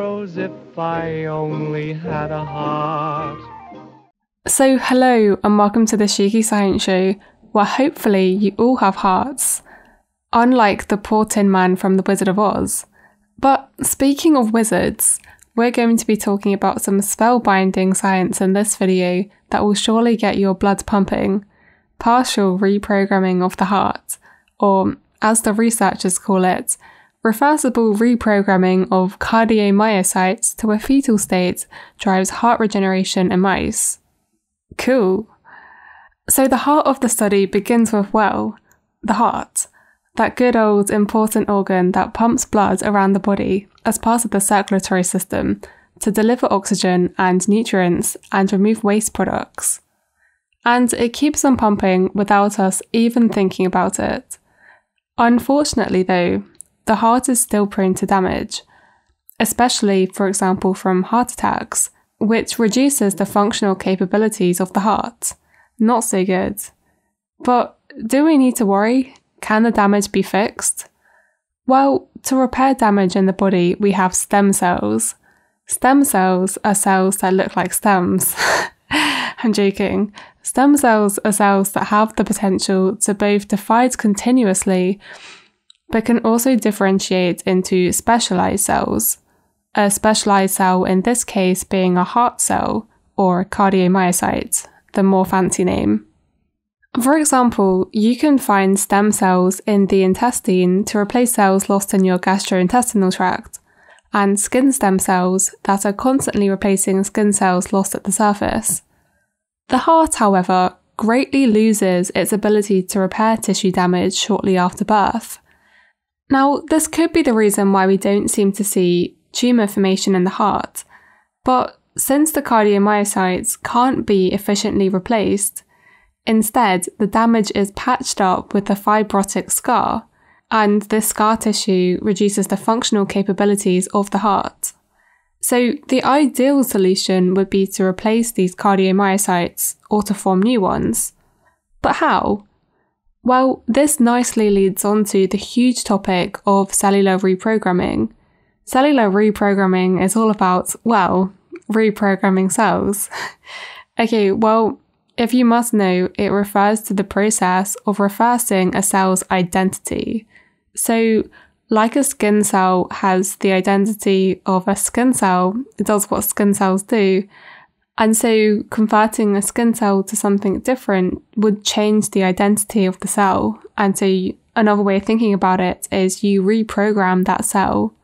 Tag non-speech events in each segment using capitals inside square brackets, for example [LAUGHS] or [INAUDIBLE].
If I only had a heart. So, hello and welcome to the Cheeky Science Show, where hopefully you all have hearts, unlike the poor Tin Man from The Wizard of Oz. But speaking of wizards, we're going to be talking about some spellbinding science in this video that will surely get your blood pumping partial reprogramming of the heart, or as the researchers call it, reversible reprogramming of cardiomyocytes to a fetal state drives heart regeneration in mice. Cool. So the heart of the study begins with, well, the heart, that good old important organ that pumps blood around the body as part of the circulatory system to deliver oxygen and nutrients and remove waste products. And it keeps on pumping without us even thinking about it. Unfortunately, though, the heart is still prone to damage, especially, for example, from heart attacks, which reduces the functional capabilities of the heart. Not so good. But do we need to worry? Can the damage be fixed? Well, to repair damage in the body, we have stem cells. Stem cells are cells that look like stems. [LAUGHS] I'm joking. Stem cells are cells that have the potential to both divide continuously but can also differentiate into specialized cells. A specialized cell in this case being a heart cell or cardiomyocyte, the more fancy name. For example, you can find stem cells in the intestine to replace cells lost in your gastrointestinal tract, and skin stem cells that are constantly replacing skin cells lost at the surface. The heart, however, greatly loses its ability to repair tissue damage shortly after birth. Now, this could be the reason why we don't seem to see tumour formation in the heart, but since the cardiomyocytes can't be efficiently replaced, instead the damage is patched up with a fibrotic scar, and this scar tissue reduces the functional capabilities of the heart. So, the ideal solution would be to replace these cardiomyocytes or to form new ones. But how? Well, this nicely leads on to the huge topic of cellular reprogramming. Cellular reprogramming is all about, well, reprogramming cells. [LAUGHS] okay, well, if you must know, it refers to the process of reversing a cell's identity. So, like a skin cell has the identity of a skin cell, it does what skin cells do, and so converting a skin cell to something different would change the identity of the cell. And so another way of thinking about it is you reprogram that cell.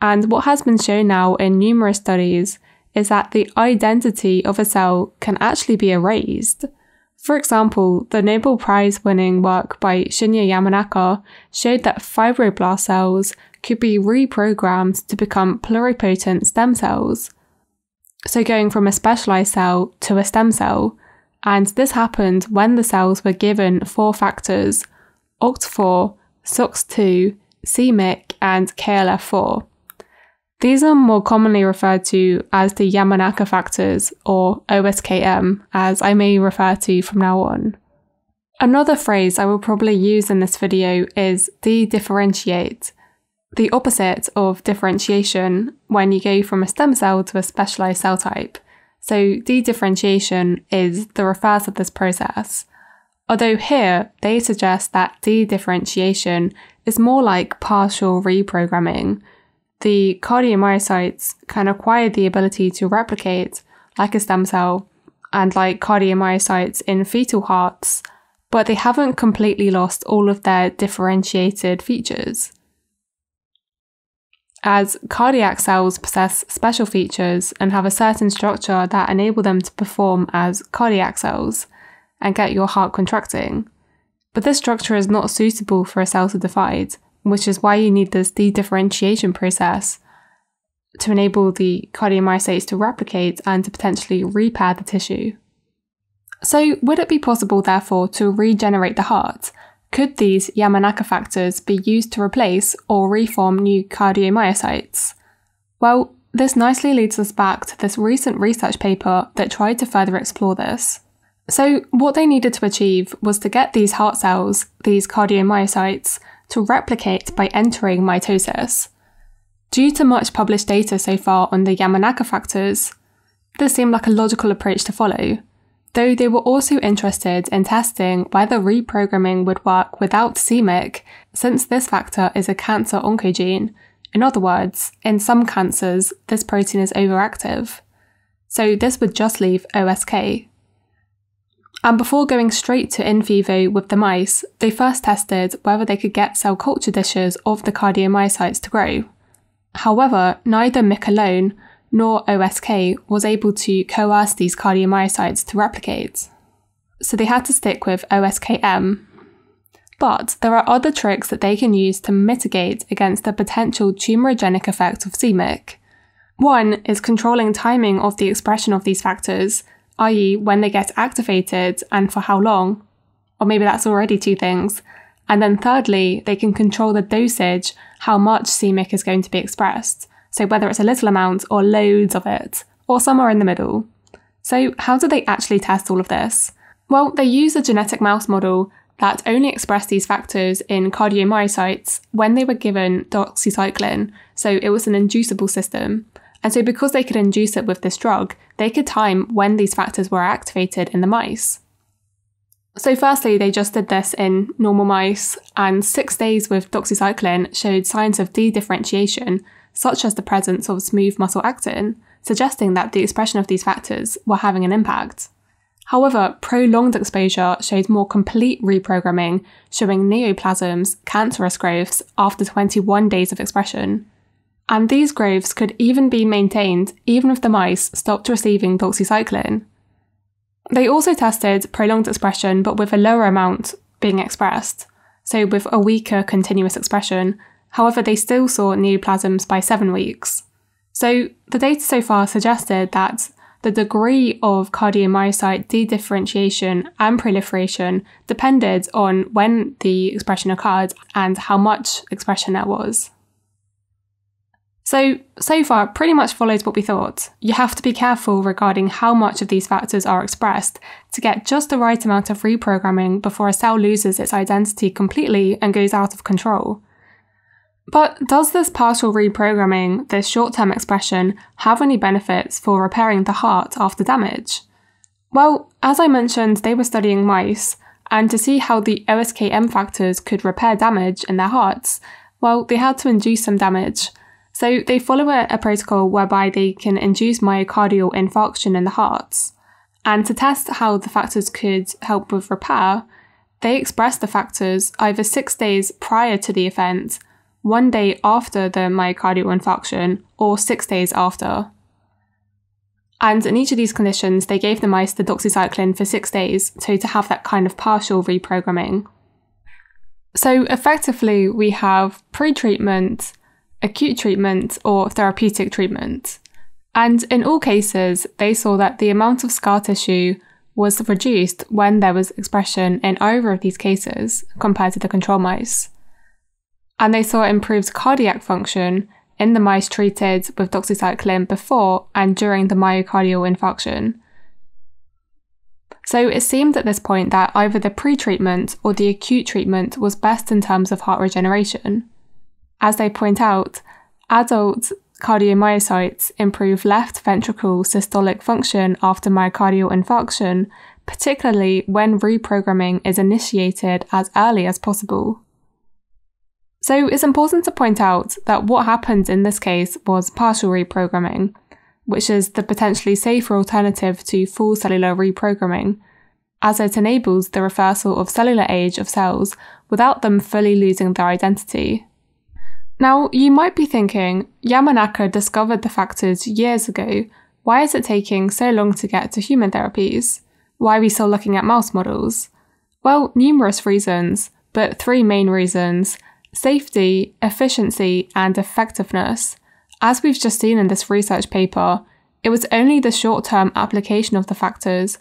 And what has been shown now in numerous studies is that the identity of a cell can actually be erased. For example, the Nobel Prize winning work by Shinya Yamanaka showed that fibroblast cells could be reprogrammed to become pluripotent stem cells so going from a specialized cell to a stem cell. And this happened when the cells were given four factors OCT4, SOX2, c-Myc, and KLF4. These are more commonly referred to as the Yamanaka factors, or OSKM, as I may refer to from now on. Another phrase I will probably use in this video is de-differentiate, the opposite of differentiation when you go from a stem cell to a specialized cell type. So, de-differentiation is the reverse of this process. Although here they suggest that de-differentiation is more like partial reprogramming. The cardiomyocytes can acquire the ability to replicate like a stem cell and like cardiomyocytes in fetal hearts, but they haven't completely lost all of their differentiated features as cardiac cells possess special features and have a certain structure that enable them to perform as cardiac cells and get your heart contracting. But this structure is not suitable for a cell to divide, which is why you need this de-differentiation process to enable the cardiomyocytes to replicate and to potentially repair the tissue. So, would it be possible, therefore, to regenerate the heart could these Yamanaka factors be used to replace or reform new cardiomyocytes? Well, this nicely leads us back to this recent research paper that tried to further explore this. So, what they needed to achieve was to get these heart cells, these cardiomyocytes, to replicate by entering mitosis. Due to much published data so far on the Yamanaka factors, this seemed like a logical approach to follow, though they were also interested in testing whether reprogramming would work without c-Myc, since this factor is a cancer oncogene. In other words, in some cancers, this protein is overactive. So this would just leave OSK. And before going straight to in vivo with the mice, they first tested whether they could get cell culture dishes of the cardiomyocytes to grow. However, neither Myc alone nor OSK was able to coerce these cardiomyocytes to replicate. So they had to stick with OSKM. But there are other tricks that they can use to mitigate against the potential tumorigenic effect of c-Myc. One is controlling timing of the expression of these factors, i.e., when they get activated and for how long. Or maybe that's already two things. And then thirdly, they can control the dosage, how much c-Myc is going to be expressed. So whether it's a little amount or loads of it, or somewhere in the middle. So how do they actually test all of this? Well, they use a genetic mouse model that only expressed these factors in cardiomyocytes when they were given doxycycline, so it was an inducible system. And so, because they could induce it with this drug, they could time when these factors were activated in the mice. So, firstly, they just did this in normal mice, and six days with doxycycline showed signs of dedifferentiation, such as the presence of smooth muscle actin, suggesting that the expression of these factors were having an impact. However, prolonged exposure showed more complete reprogramming, showing neoplasms, cancerous growths, after 21 days of expression. And these growths could even be maintained even if the mice stopped receiving doxycycline. They also tested prolonged expression but with a lower amount being expressed, so with a weaker continuous expression. However, they still saw neoplasms by seven weeks. So the data so far suggested that the degree of cardiomyocyte dedifferentiation and proliferation depended on when the expression occurred and how much expression there was. So, so far, pretty much follows what we thought. You have to be careful regarding how much of these factors are expressed to get just the right amount of reprogramming before a cell loses its identity completely and goes out of control. But does this partial reprogramming, this short term expression, have any benefits for repairing the heart after damage? Well, as I mentioned, they were studying mice, and to see how the OSKM factors could repair damage in their hearts, well, they had to induce some damage so they follow a, a protocol whereby they can induce myocardial infarction in the hearts. And to test how the factors could help with repair, they express the factors either six days prior to the event, one day after the myocardial infarction, or six days after. And in each of these conditions, they gave the mice the doxycycline for six days, so to have that kind of partial reprogramming. So effectively, we have pre treatment, acute treatment or therapeutic treatment. And in all cases, they saw that the amount of scar tissue was reduced when there was expression in either of these cases compared to the control mice. And they saw improved cardiac function in the mice treated with doxycycline before and during the myocardial infarction. So it seemed at this point that either the pre treatment or the acute treatment was best in terms of heart regeneration. As they point out, adult cardiomyocytes improve left ventricle systolic function after myocardial infarction, particularly when reprogramming is initiated as early as possible. So it's important to point out that what happened in this case was partial reprogramming, which is the potentially safer alternative to full cellular reprogramming, as it enables the reversal of cellular age of cells without them fully losing their identity. Now, you might be thinking, Yamanaka discovered the factors years ago. Why is it taking so long to get to human therapies? Why are we still looking at mouse models? Well, numerous reasons, but three main reasons safety, efficiency, and effectiveness. As we've just seen in this research paper, it was only the short term application of the factors,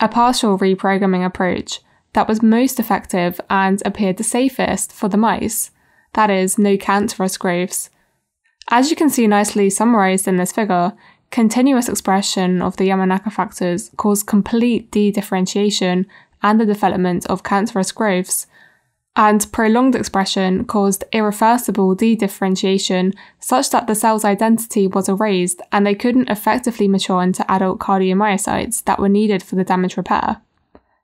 a partial reprogramming approach, that was most effective and appeared the safest for the mice that is, no cancerous growths. As you can see nicely summarized in this figure, continuous expression of the Yamanaka factors caused complete dedifferentiation and the development of cancerous growths. And prolonged expression caused irreversible dedifferentiation such that the cell's identity was erased and they couldn't effectively mature into adult cardiomyocytes that were needed for the damage repair.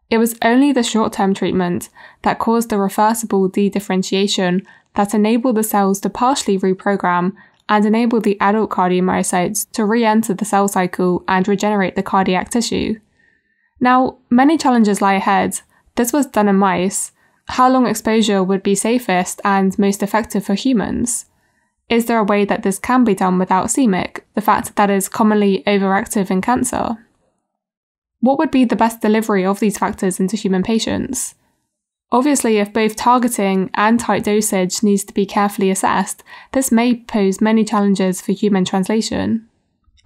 It was only the short term treatment that caused the reversible dedifferentiation that enabled the cells to partially reprogram and enable the adult cardiomyocytes to re enter the cell cycle and regenerate the cardiac tissue. Now, many challenges lie ahead. This was done in mice, how long exposure would be safest and most effective for humans? Is there a way that this can be done without c-Myc, the factor that is commonly overactive in cancer? What would be the best delivery of these factors into human patients? Obviously, if both targeting and tight dosage needs to be carefully assessed, this may pose many challenges for human translation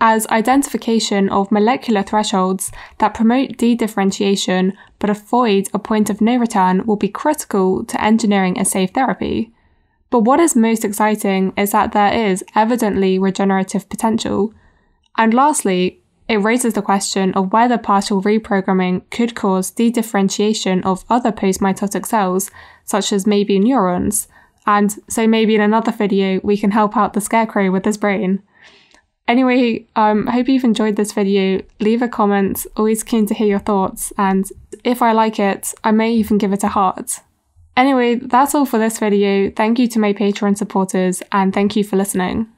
as identification of molecular thresholds that promote dedifferentiation but avoid a point of no return will be critical to engineering a safe therapy. But what is most exciting is that there is evidently regenerative potential. And lastly, it raises the question of whether partial reprogramming could cause dedifferentiation of other postmitotic cells, such as maybe neurons. And so maybe in another video we can help out the scarecrow with his brain. Anyway, um, hope you've enjoyed this video. Leave a comment, always keen to hear your thoughts, and if I like it, I may even give it a heart. Anyway, that's all for this video. Thank you to my Patreon supporters, and thank you for listening.